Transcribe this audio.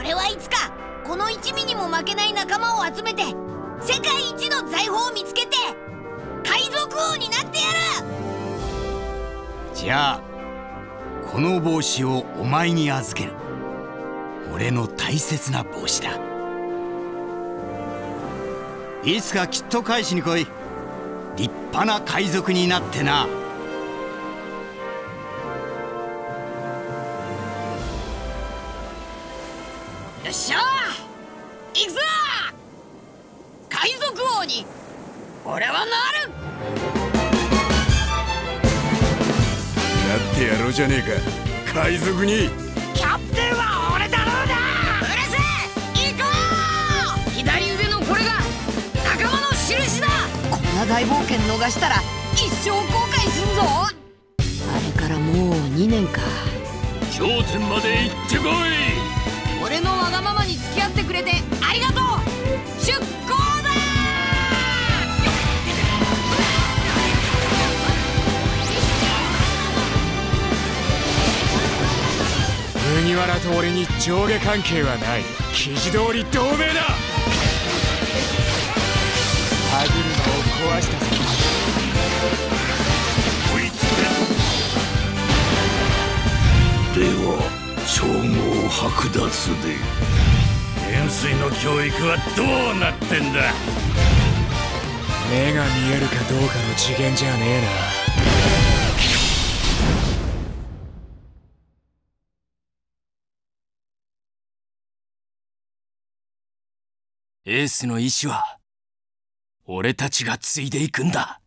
俺はいつかこの一味にも負けない仲間を集めて世界一の財宝を見つけて海賊王になってやる。じゃあこの帽子をお前に預ける。俺の大切な帽子だ。いつかきっと返しに来い。立派な海賊になってな。っしゃ行くぞ!海賊王に俺はなる!なってやろうじゃねえか。海賊に!キャプテンは俺だろうなうるせえ!行こう!左腕のこれが仲間の印だ!こんな大冒険逃したら一生後悔すんぞ!あれからもう2年か。頂点まで行ってこい俺のわがままに付き合ってくれてありがとう！出航だ！麦わらと俺に上下関係はない。記事通り同盟だ！歯車を壊したぞ追いつけでは称号剥奪で元帥の教育はどうなってんだ？目が見えるかどうかの次元じゃねえな。エースの意志は俺たちが継いでいくんだ